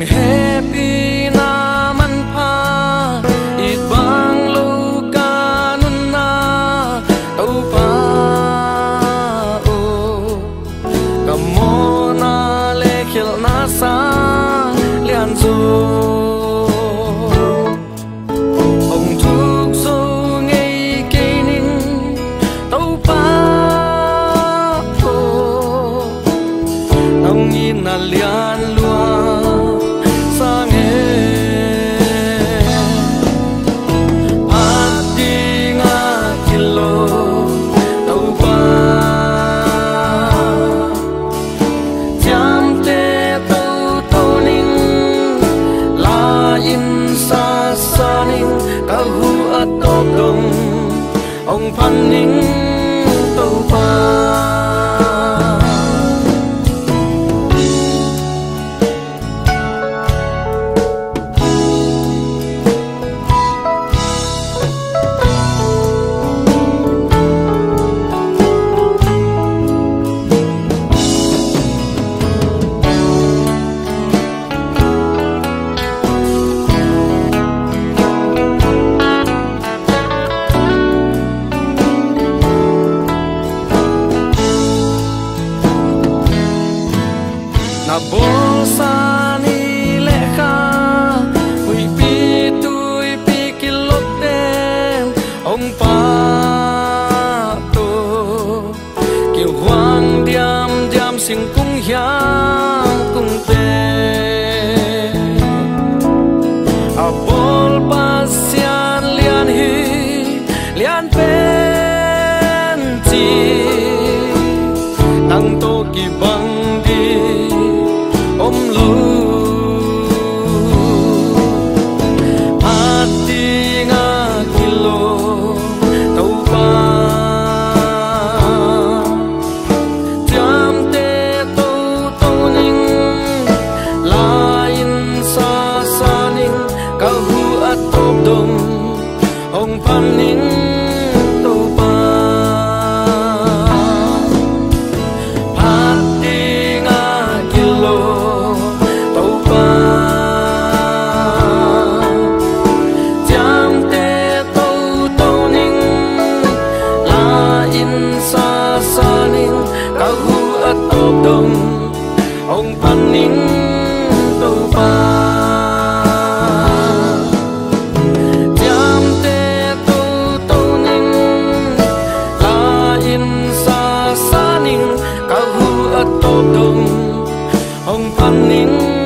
Hey. Ông phan nính tâu pha. na bolsa ni le kha ui pi tu ui pi kilot ten ông pa to kiều hoang diam diam sing cung hiang cung te Abol pasian lian hi lian pen ti, nang to ki bang di. I'm losing. Đông ông pan nín tu ba jam te tu tu nín la in sa sa nín ka hu at top đông ông pan nín